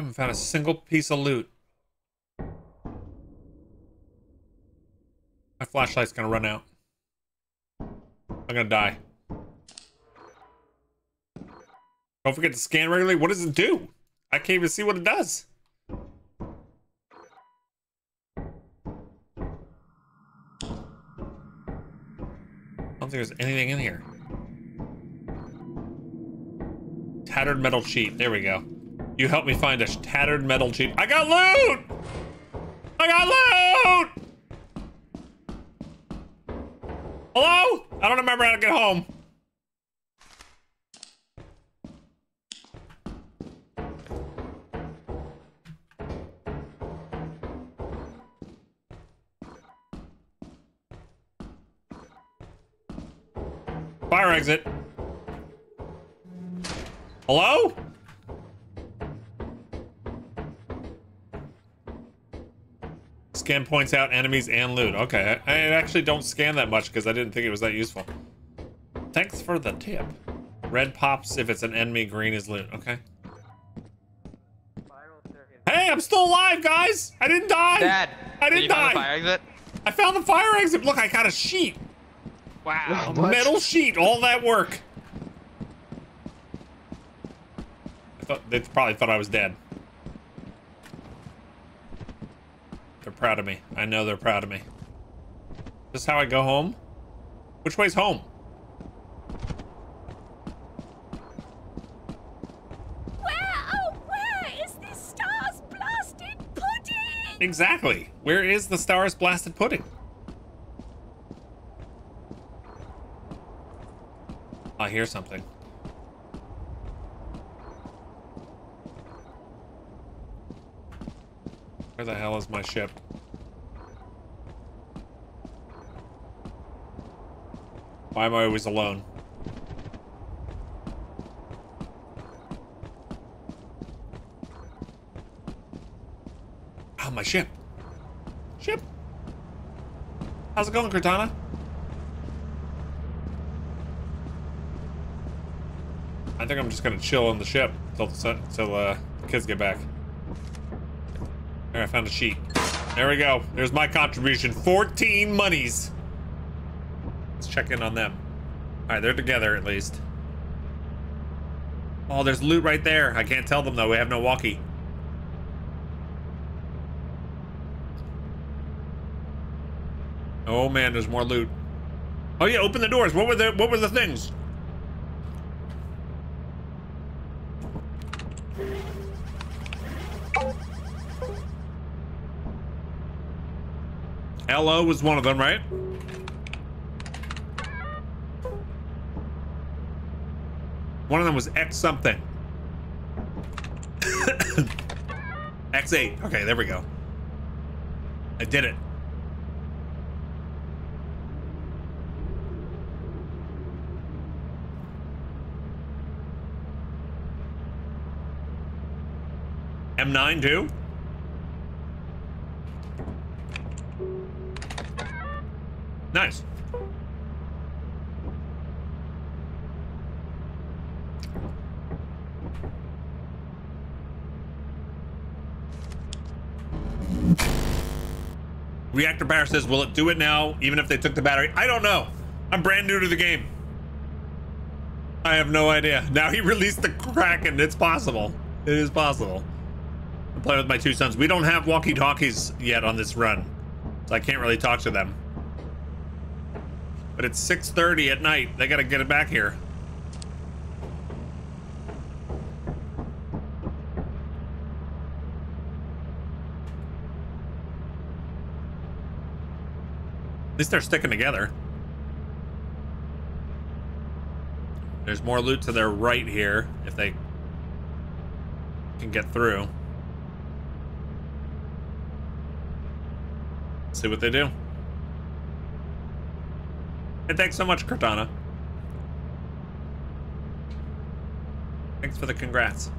haven't found a single piece of loot. My flashlight's gonna run out. I'm gonna die. Don't forget to scan regularly. What does it do? I can't even see what it does. I don't think there's anything in here. Tattered metal sheet. There we go. You helped me find a tattered metal sheet. I got loot! I got loot! Hello? I don't remember how to get home. Fire exit. Hello? Scan points out enemies and loot. Okay, I, I actually don't scan that much because I didn't think it was that useful. Thanks for the tip. Red pops if it's an enemy, green is loot. Okay. Hey, I'm still alive, guys! I didn't die! Dad, I didn't did you find die! the fire exit? I found the fire exit! Look, I got a sheet! Wow. What? Metal sheet, all that work. I thought they probably thought I was dead. Proud of me. I know they're proud of me. This is how I go home? Which way's home? Where, oh, where is this star's blasted pudding? Exactly. Where is the Stars Blasted Pudding? I hear something. Where the hell is my ship? Why am I always alone? Oh, my ship. Ship. How's it going, Cortana? I think I'm just gonna chill on the ship till till uh, the kids get back. There, I found a sheet. There we go. There's my contribution. 14 monies. Check in on them. All right, they're together at least. Oh, there's loot right there. I can't tell them though. We have no walkie. Oh man, there's more loot. Oh yeah, open the doors. What were the what were the things? LO was one of them, right? One of them was X something. X8. Okay, there we go. I did it. M9 too? Nice. Reactor Power says, will it do it now, even if they took the battery? I don't know. I'm brand new to the game. I have no idea. Now he released the Kraken. It's possible. It is possible. I'm playing with my two sons. We don't have walkie-talkies yet on this run, so I can't really talk to them. But it's 6.30 at night. They gotta get it back here. Least they're sticking together. There's more loot to their right here, if they can get through. See what they do. And thanks so much, Cortana. Thanks for the congrats.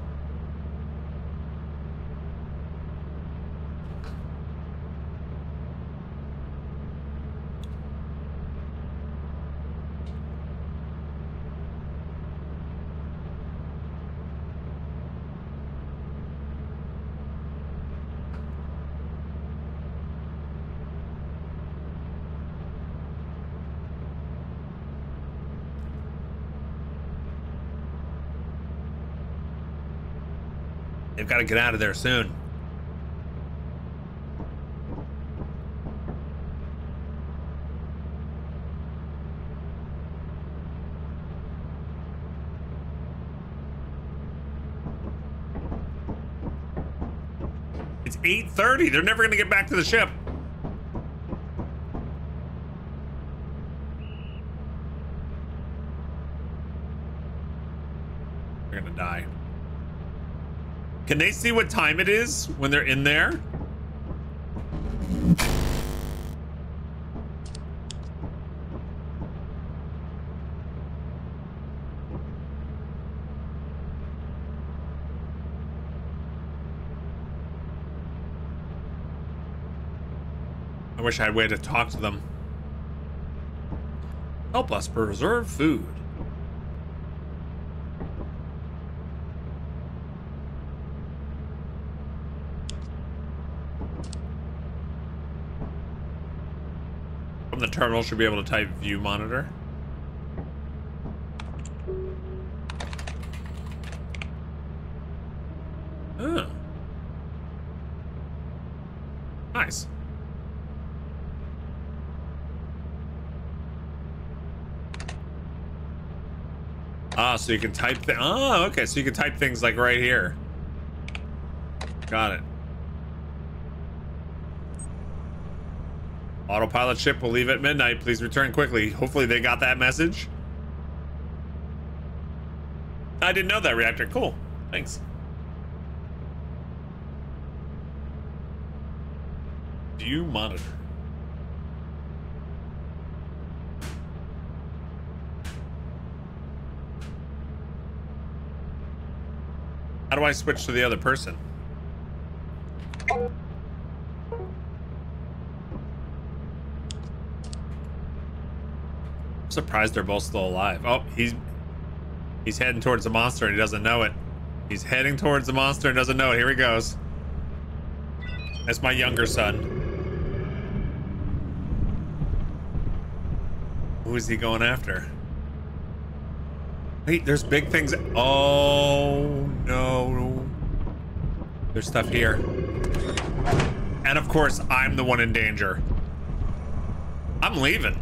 They've got to get out of there soon. It's 8:30. They're never going to get back to the ship. They're going to die. Can they see what time it is when they're in there? I wish I had a way to talk to them. Help us preserve food. From the terminal should be able to type view monitor. Oh. Nice. Ah, so you can type th Oh, okay. So you can type things like right here. Got it. Autopilot ship will leave at midnight. Please return quickly. Hopefully they got that message. I didn't know that reactor. Cool. Thanks. View monitor. How do I switch to the other person? Surprised they're both still alive. Oh, he's he's heading towards the monster and he doesn't know it. He's heading towards the monster and doesn't know it. Here he goes. That's my younger son. Who is he going after? Wait, there's big things. Oh, no. There's stuff here. And of course, I'm the one in danger. I'm leaving.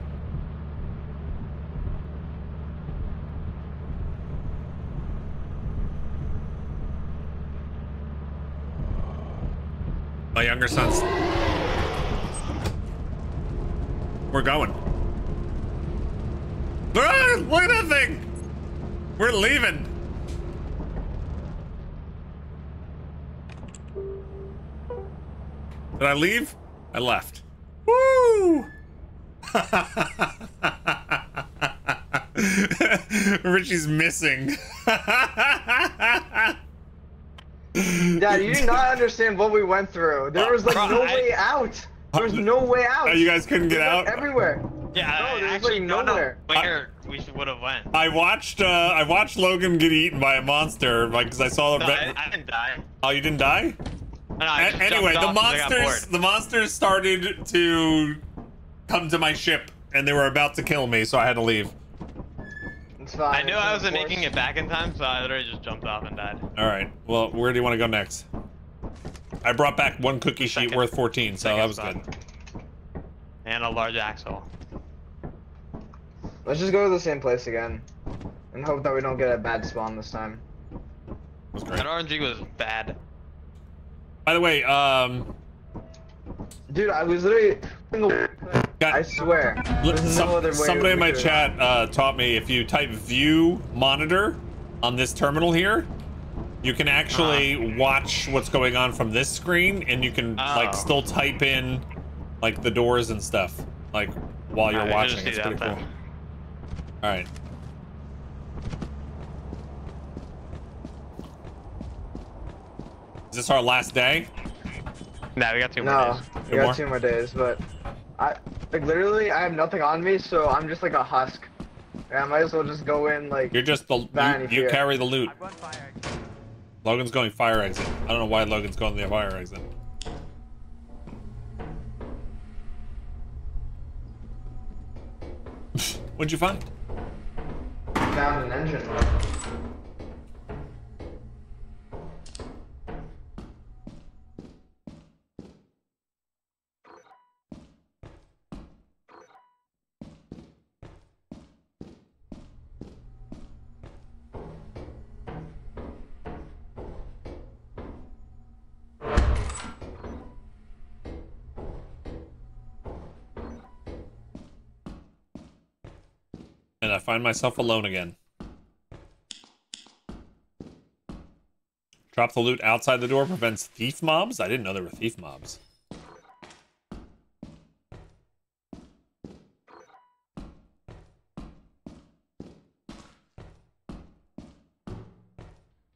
My younger son's... We're going. Look at that thing! We're leaving. Did I leave? I left. Woo! Richie's missing. Dad, you do not understand what we went through. There was like no way out. There was no way out. Oh, you guys couldn't get out? Everywhere. Yeah, No, I there's, actually like, don't know nowhere. where we would have went. I watched uh I watched Logan get eaten by a monster like cuz I saw the No, red- I, I didn't die. Oh, you didn't die? No, I A- anyway, the off 'cause I got monsters the monsters started to come to my ship and they were about to kill me, so I had to leave. It's fine. I knew I wasn't making it back in time, so I literally just jumped off and died. All right. Well, where do you want to go next? I brought back one cookie sheet Second. worth 14, so Second that was spot. good. And a large axle. Let's just go to the same place again, and hope that we don't get a bad spawn this time. That was great. That RNG was bad. By the way, um, Dude, I was literally. got, I swear. Look, There's some- no other way. somebody in my chat uh, taught me if you type view monitor on this terminal here, you can actually Uh-huh. watch what's going on from this screen, and you can like Oh. still type in like the doors and stuff like while you're Alright, I watching. It's pretty cool. then. All right. Is this our last day? Nah, we got two more No, days. we got more? two more days, but I like literally I have nothing on me, so I'm just like a husk. And I might as well just go in like. You're just the you, you carry the loot. Logan's going fire exit. I don't know why Logan's going the fire exit. What'd you find? Found an engine. And I find myself alone again. Drop the loot outside the door prevents thief mobs? I didn't know there were thief mobs.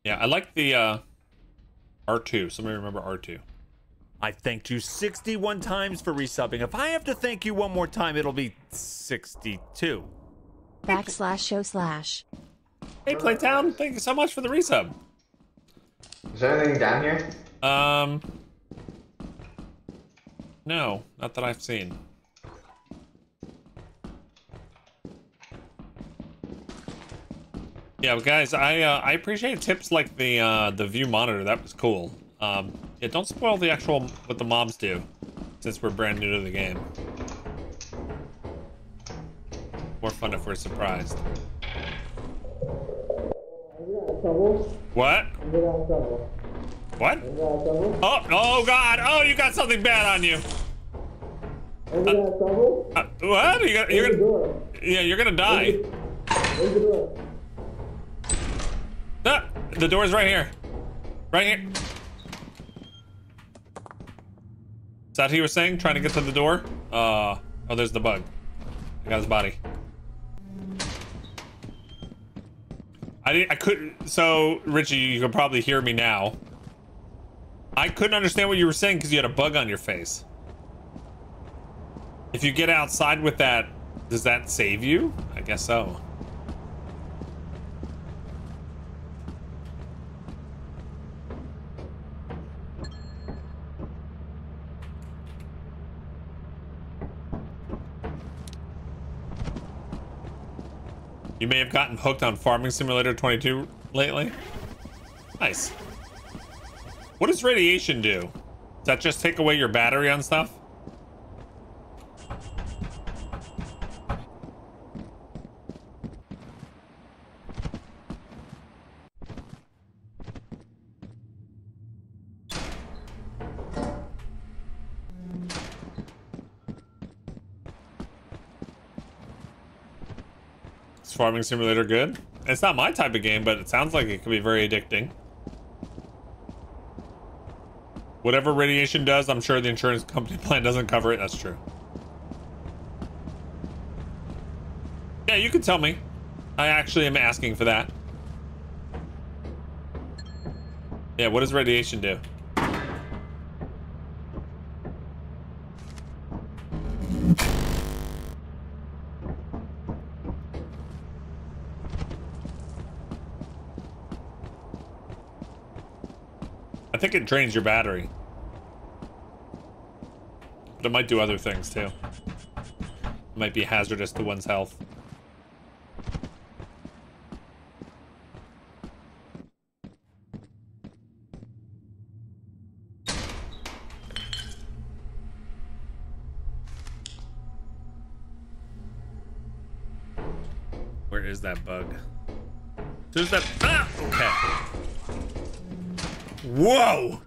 Yeah, I like the uh, R2. Somebody remember R2. I thanked you 61 times for resubbing. If I have to thank you one more time, it'll be 62. Backslash show slash. Hey, Playtown, thank you so much for the resub. Is there anything down here? Um, no, not that I've seen. Yeah, but guys, I uh, I appreciate tips like the uh, the view monitor. That was cool. Um, yeah, don't spoil the actual what the mobs do, since we're brand new to the game. More fun if we're surprised. What? What? Oh, oh God! Oh, you got something bad on you. Uh, uh, what? You got, you're gonna, yeah, you're gonna die. Ah, the door's right here. Right here. Is that who you were saying? Trying to get to the door? Uh, oh, there's the bug. I got his body. I I couldn't, so Richie, you can probably hear me now. I couldn't understand what you were saying because you had a bug on your face. If you get outside with that, does that save you? I guess so. You may have gotten hooked on Farming Simulator 22 lately. Nice. What does radiation do? Does that just take away your battery on stuff? Farming Simulator good? It's not my type of game, but it sounds like it could be very addicting. Whatever radiation does, I'm sure the insurance company plan doesn't cover it. That's true. Yeah, you can tell me. I actually am asking for that. Yeah, what does radiation do? Think it drains your battery. But it might do other things too. It might be hazardous to one's health. Where is that bug? There's that. Ah! Okay. Whoa!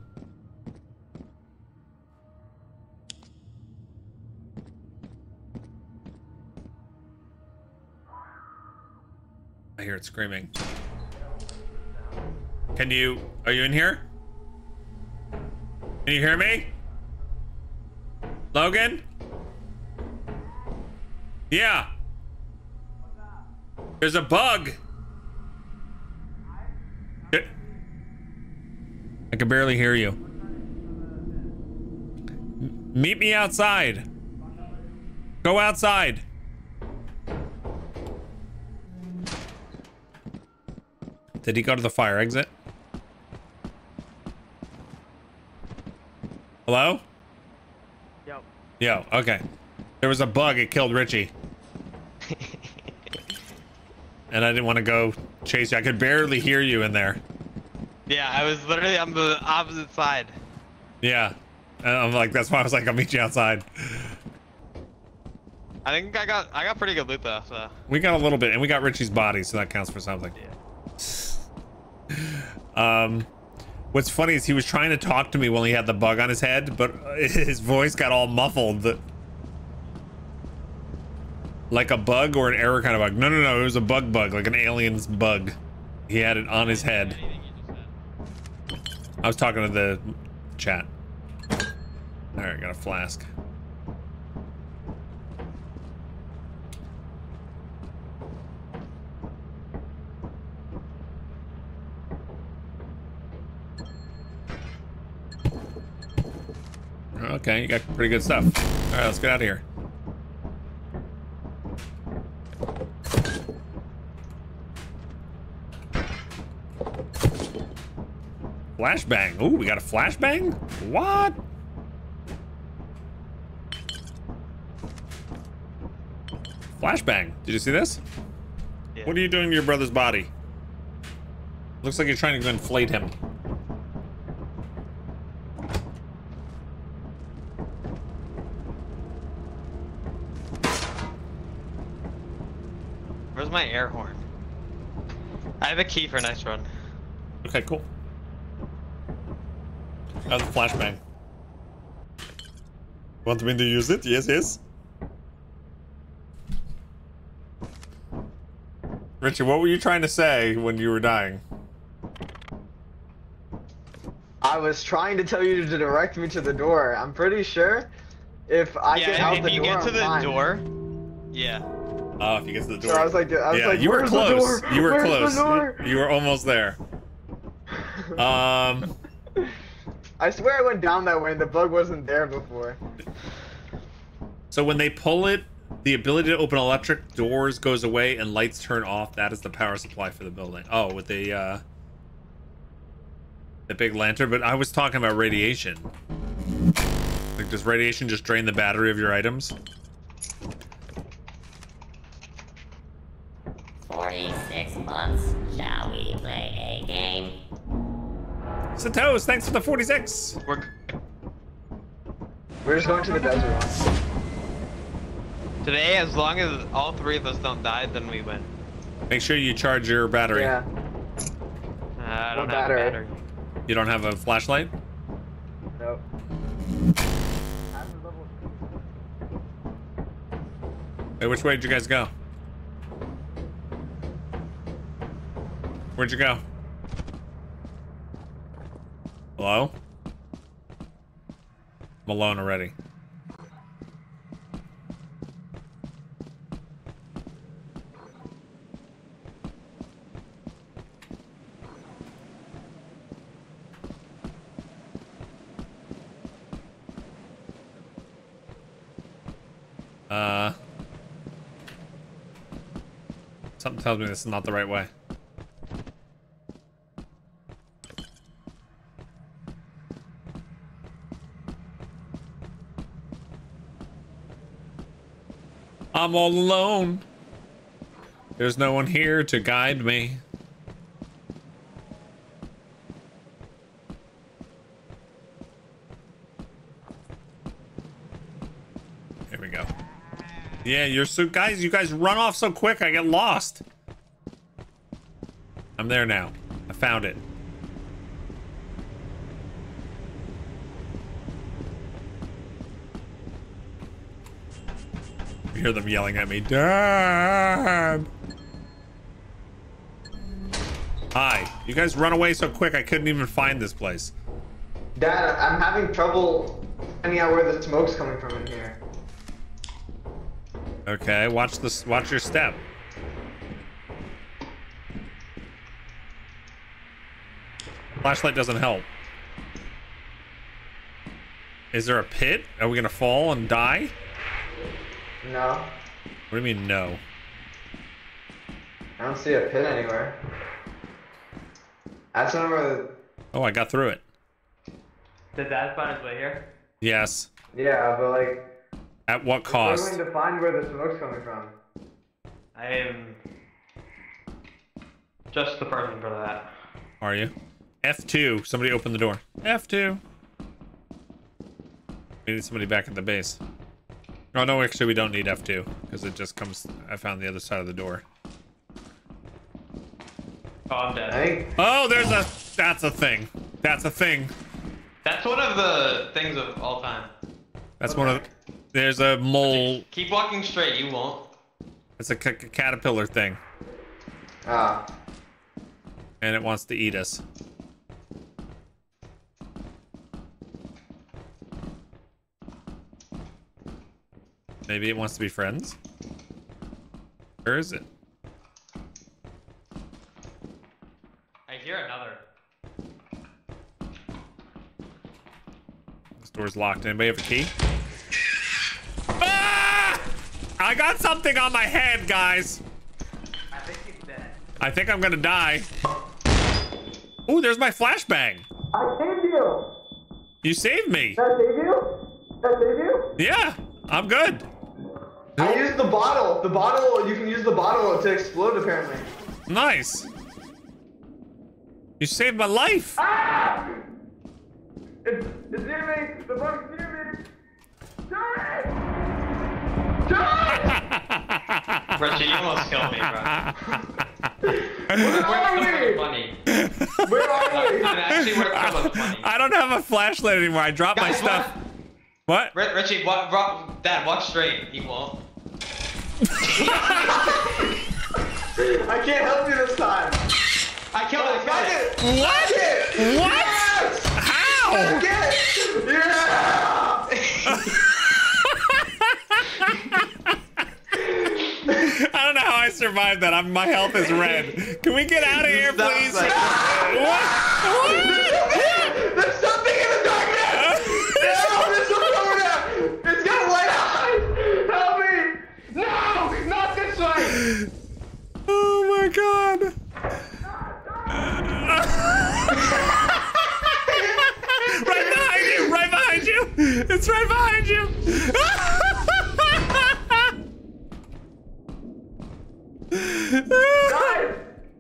I hear it screaming. Can you, are you in here? Can you hear me? Logan? Yeah. There's a bug. I can barely hear you. M meet me outside. Go outside. Did he go to the fire exit? Hello? Yo. Yo, okay. There was a bug, it killed Richie. and I didn't want to go chase you. I could barely hear you in there. Yeah, I was literally on the opposite side. Yeah. And I'm like, that's why I was like, I'll meet you outside. I think I got I got pretty good loot though, so. We got a little bit, and we got Richie's body, so that counts for something. Yeah. Um, what's funny is he was trying to talk to me when he had the bug on his head, but his voice got all muffled. Like a bug or an error kind of bug? No, no, no. It was a bug bug, like an alien's bug. He had it on his head. Anything you just said. I was talking to the chat. All right, got a flask. Okay, you got pretty good stuff. All right, let's get out of here. Flashbang. Ooh, we got a flashbang? What? Flashbang. Did you see this? Yeah. What are you doing to your brother's body? Looks like you're trying to inflate him. Where's my air horn? I have a key for next run. Okay, cool. How's the flashbang? Want me to use it? Yes, yes. Richard, what were you trying to say when you were dying? I was trying to tell you to direct me to the door. I'm pretty sure if I get yeah, out if the you door, get to I'm the fine. door. Yeah. Oh, if you get to the door. So I was like, I was yeah, like, you were "Where's the close. door? You were Where's close. The? You were almost there. Um, I swear I went down that way and the bug wasn't there before. so when they pull it, the ability to open electric doors goes away and lights turn off. That is the power supply for the building. Oh, with the uh, the big lantern. But I was talking about radiation. Like, does radiation just drain the battery of your items? 46 months. Shall we play a game? Satos, thanks for the 46. We're We're just going to the desert today. As long as all three of us don't die, then we win. Make sure you charge your battery. Yeah. Uh, I don't What have battery? a battery. You don't have a flashlight? Nope. Hey, which way did you guys go? Where'd you go? Hello? I'm alone already. Uh... Something tells me this is not the right way. I'm all alone. There's no one here to guide me. Here we go. Yeah, you're so guys, you guys run off so quick, I get lost. I'm there now. I found it. Hear them yelling at me, Dad! Hi. You guys run away so quick I couldn't even find this place. Dad, I'm having trouble finding out where the smoke's coming from in here. Okay, watch this watch your step. Flashlight doesn't help. Is there a pit? Are we gonna fall and die? No. What do you mean no? I don't see a pit anywhere. That's not where Oh, I got through it. Did Dad find his way here? Yes. Yeah, but like... At what cost? I'm cost? struggling to find where the smoke's coming from. I am just the person for that. Are you? F2. Somebody open the door. F2. We need somebody back at the base. Oh, no, actually, we don't need F2 because it just comes. I found the other side of the door. Oh, I'm dead. I think... Oh, there's a. That's a thing. That's a thing. That's one of the things of all time. That's one of. There's a mole. Keep walking straight, you won't. It's a c- c- caterpillar thing, Ah. and it wants to eat us. Maybe it wants to be friends. Where is it? I hear another. This door's locked. Anybody have a key? Ah! I got something on my head, guys. I think he's dead. I think I'm gonna die. Ooh, there's my flashbang. I saved you! You saved me. Did I save you? Did I save you? Yeah, I'm good. I used the bottle. The bottle, you can use the bottle to explode apparently. Nice. You saved my life. Ah! It's, it's near me! The bug's near me! Die! Die! Richie, you almost killed me, bro. Where are we? funny. Where are we? I'm actually worth so. I don't have a flashlight anymore. I dropped my stuff. What? Ri- Richie, what, what, Dad, walk straight. He won't. I can't help you this time. I killed it, Got I killed it. it! What? it! What? Yes! How? Get it! Yeah! I don't know how I survived that. I'm, my health is red. Can we get out of here, Stop please? saying- What? What? There's something in the darkness! No, there's something over there! It's got white eyes! Help me! No! Not this way! Oh my god. right behind you! Right behind you! It's right behind you! Guys!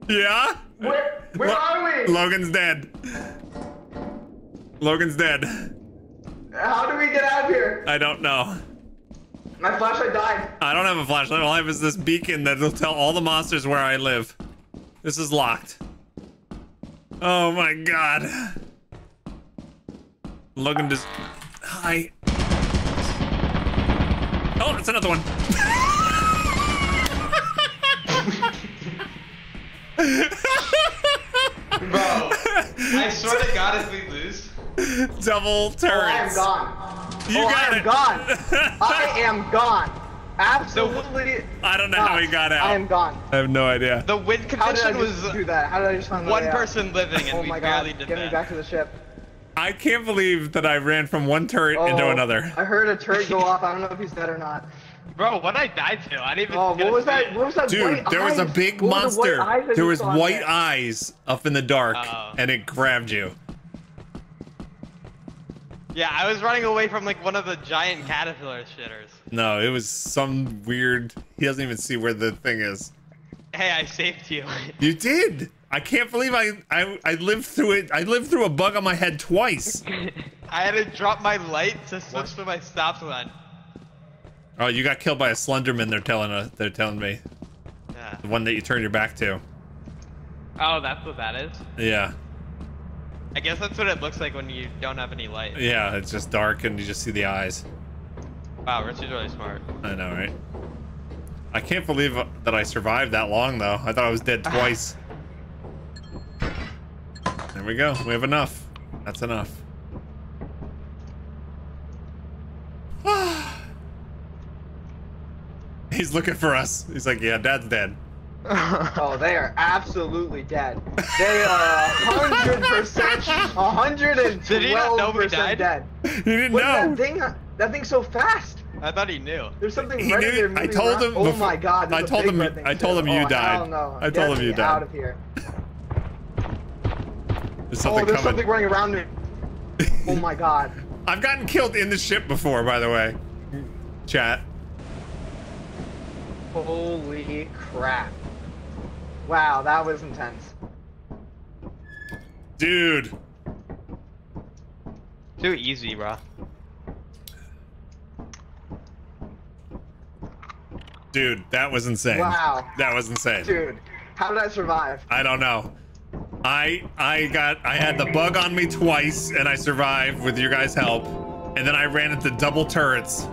yeah? Where, where Lo- are we? Logan's dead. Logan's dead. How do we get out of here? I don't know. My flashlight died. I don't have a flashlight. All I have is this beacon that'll tell all the monsters where I live. This is locked. Oh my god. Logan just. Hi. Oh, it's another one. Bro, I swear to God, if we lose, Double Oh, I am gone. You oh, got I am it. gone. I am gone. Absolutely. I don't know how he got out. I am gone. I have no idea. the win How did I condition just was do that? How did I just find one way out? person living, and Oh we my god. barely did Get me back to the ship. I can't believe that I ran from one turret Oh, into another. I heard a turret go off. I don't know if he's dead or not. Bro, what I died to? I didn't even. Oh, get what to was that? it. What was that? Dude, white there was a big What were the white monster. eyes I There was just saw in white there? eyes up in the dark, Oh. and it grabbed you. Yeah, I was running away from like one of the giant caterpillar shitters. No, it was some weird. He doesn't even see where the thing is. Hey, I saved you. You did. I can't believe I I, I lived through it. I lived through a bug on my head twice. I had to drop my light to switch to my stop sign. Oh, you got killed by a Slenderman. They're telling us. They're telling me Yeah. the one that you turned your back to. Oh, that's what that is. Yeah, I guess that's what it looks like when you don't have any light. yeah. It's just dark and you just see the eyes. Wow, Richie's really smart. I know, right? I can't believe that I survived that long, though. I thought I was dead ah. twice. there we go. We have enough. That's enough. He's looking for us. He's like, yeah, dad's dead. Oh, they are absolutely dead. They are hundred percent, hundred and Did he not know twelve we died? percent dead. You didn't What know. that thing? That thing's so fast. I thought he knew. There's something He red knew- there I told around. him Oh my god! there's I a told him- red thing I too. Oh, told him you oh, died. Hell no. I Get told him you died. Out of here. There's something Oh, something there's coming. something running around me. Oh my god. I've gotten killed in the ship before, by the way. Chat. Holy crap. Wow, that was intense. Dude. Too easy, bro. Dude, that was insane. Wow. That was insane. Dude, how did I survive? I don't know. I I got I had the bug on me twice and I survived with your guys' help. And then I ran into double turrets.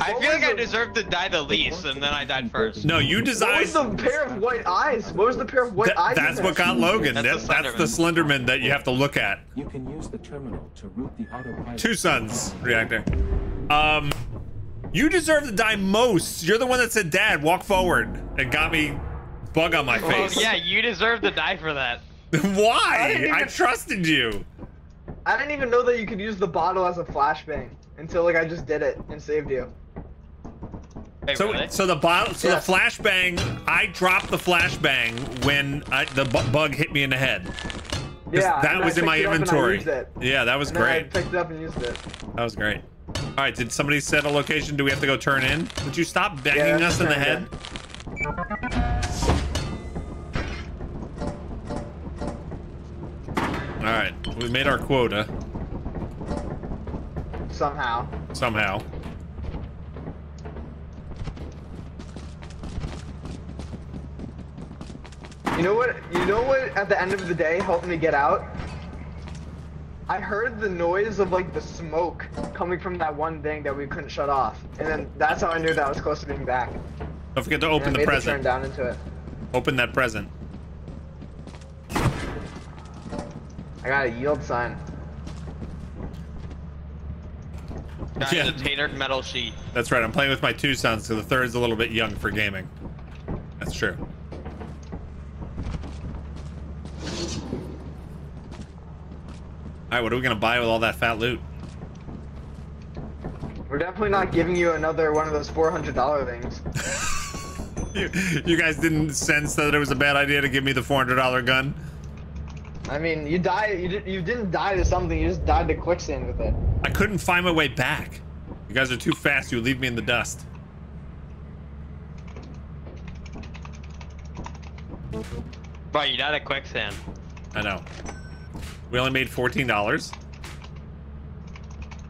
I feel was like I the- deserved to die the least, and then I died first. No, you designed. What designed. was the pair of white eyes? What was the pair of white That- eyes? that's what got Logan. That's That, the that's the Slenderman that you have to look at. You can use the terminal to route the autopilot. Two Suns reactor. Um, you deserve to die most. You're the one that said, "Dad, walk forward," and got me bug on my face. Oh, yeah, you deserve to die for that. Why? didn't I trusted you. I didn't even know that you could use the bottle as a flashbang until like I just did it and saved you. Wait, So, really? so the bottle, so Yes. the flashbang. I dropped the flashbang when I, the bu- bug hit me in the head. Yeah, that and I was in my picked it up and I inventory. used it. Yeah, that was And then I great. picked it up and used it. That was great. All right, did somebody set a location? Do we have to go turn in? Would you stop banging Yeah, us in the head? in. All right, we made our quota Somehow. somehow. You know what? You know what? At the end of the day, helped me get out. I heard the noise of like the smoke coming from that one thing that we couldn't shut off, and then that's how I knew that I was close to being back. Don't forget to And open I the made the turn present. down into it. Open that present. I got a yield sign. Guys, Yeah. a tatered metal sheet. That's right. I'm playing with my two sons, so the third's a little bit young for gaming. That's true. All right, what are we gonna buy with all that fat loot? We're definitely not giving you another one of those four hundred dollar things. You, you guys didn't sense that it was a bad idea to give me the $400 gun? I mean, you died. You, did, you didn't die to something. You just died to quicksand with it. I couldn't find my way back. You guys are too fast. You leave me in the dust. Bro, you died at quicksand. I know. We only made $14.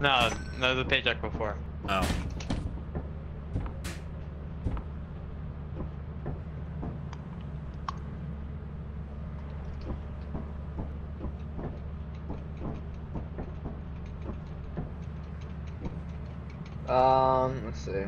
No, no, the paycheck before. Oh. Um, let's see.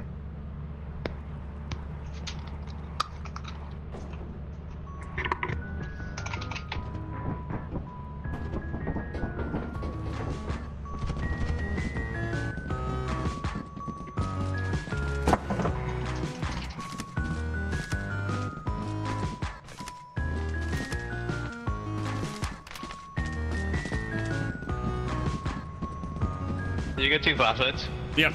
Two flashlights? Yep.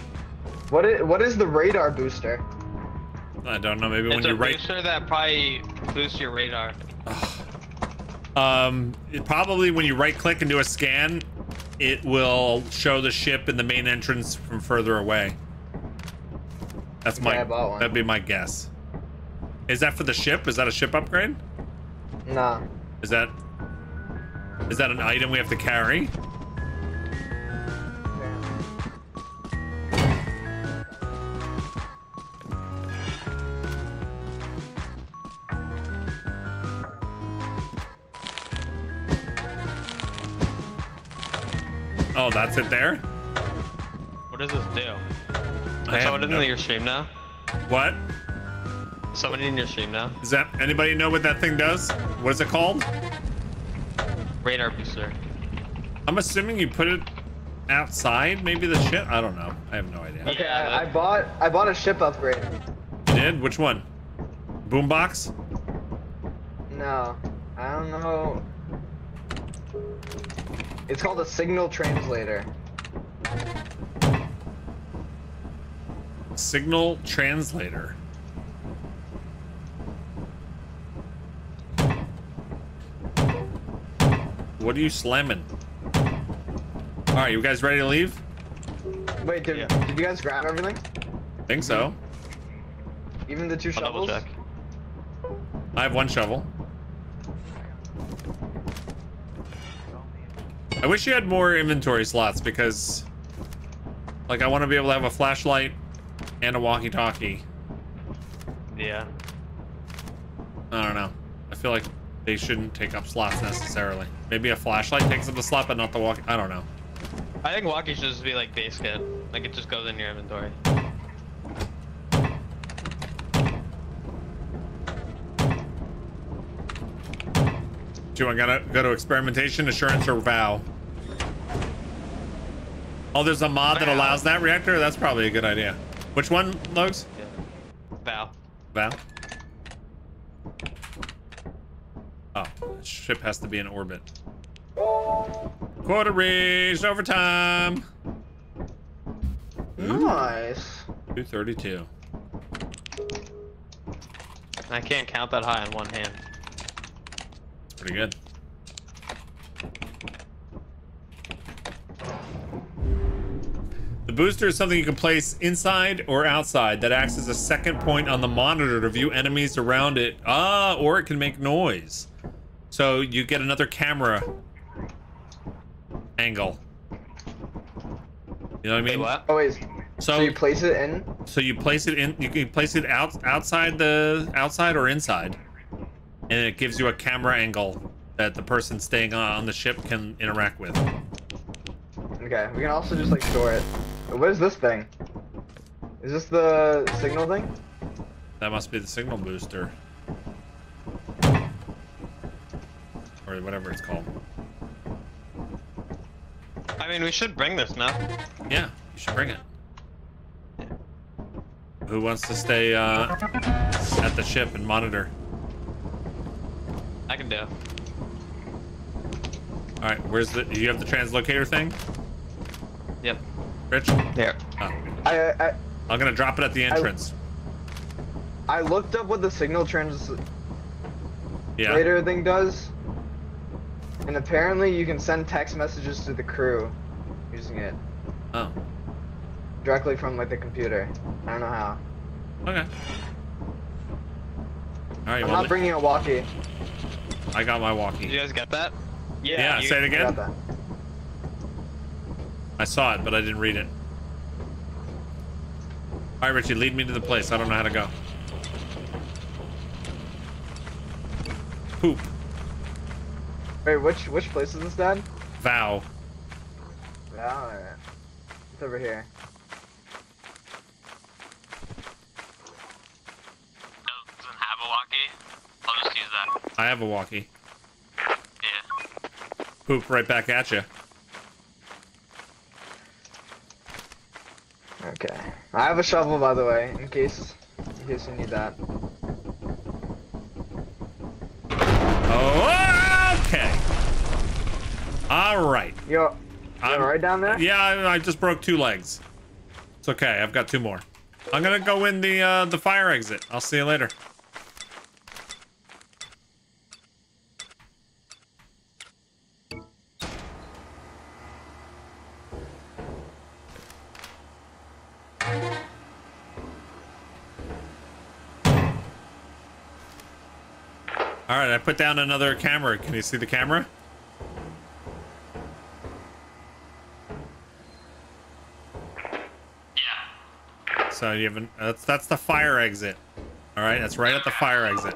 What is what is the radar booster? I don't know. Maybe when it's you a write. booster that probably boosts your radar. Um, it probably when you right click and do a scan, it will show the ship in the main entrance from further away. That's Okay, my. I one. That'd be my guess. Is that for the ship? Is that a ship upgrade? Nah. Is that? Is that an item we have to carry? Oh, that's it there. What does this do? I have Someone in no- your stream now? What Somebody in your stream now? is that? Anybody know what that thing does? What is it called? Radar booster. I'm assuming you put it outside, maybe the ship. I don't know. I have no idea. Okay, Yeah, I, I bought I bought a ship upgrade. You did? Which one? Boombox? No, I don't know. It's called a signal translator. Signal translator. What are you slamming? All right, you guys ready to leave? Wait, did, Yeah. did you guys grab everything? Think so. Even the two I'll double shovels? check. I have one shovel. I wish you had more inventory slots because like I want to be able to have a flashlight and a walkie-talkie. Yeah. I don't know. I feel like they shouldn't take up slots necessarily. Maybe a flashlight takes up the slot, but not the walkie. I don't know. I think walkie should just be like base kit. Like it just goes in your inventory. Do you want to go to experimentation, assurance, or vow? Oh, there's a mod that allows that reactor? That's probably a good idea. Which one, Logs? Val. Vow? Oh, the ship has to be in orbit. Quarter reached, overtime. Hmm. Nice. 232. I can't count that high on one hand. It's pretty good. Booster is something you can place inside or outside that acts as a second point on the monitor to view enemies around it. Ah, or it can make noise. So you get another camera angle. You know what I mean? Wait, what? Oh wait. So, So you place it in? so you place it in. You can place it out outside the outside or inside, and it gives you a camera angle that the person staying on on the ship can interact with. Okay. We can also just like store it. What is this thing? Is this the signal thing? That must be the signal booster, or whatever it's called. I mean, we should bring this now. Yeah, you should bring it. Who wants to stay uh, at the ship and monitor? I can do. All right, where's the? Do you have the translocator thing, Yep. Rich? There. Oh, I I I'm gonna drop it at the entrance. I looked up what the signal translator Yeah. thing does, and apparently you can send text messages to the crew using it Oh. directly from like the computer. I don't know how. Okay. All right. I'm Well, not bringing a walkie. I got my Did walkie. you guys get that? Yeah. you- say it I again. Got that. I saw it, but I didn't read it. All right, Richie, lead me to the place. I don't know how to go. Poop. Wait, which which place is this, Dad? Vow. Yeah, alright. It's over here. Doesn't have a walkie. I'll just use that. I have a walkie. Yeah. Poop right back at you. Okay. I have a shovel, by the way, in case in case you need that. Oh, okay. All right. You I'm- alright down there? Yeah, I, I just broke two legs. It's okay. I've got two more. I'm gonna go in the uh, the fire exit. I'll see you later. Put down another camera. Can you see the camera? Yeah. So you have an, that's that's the fire exit. All right, that's right at the fire exit.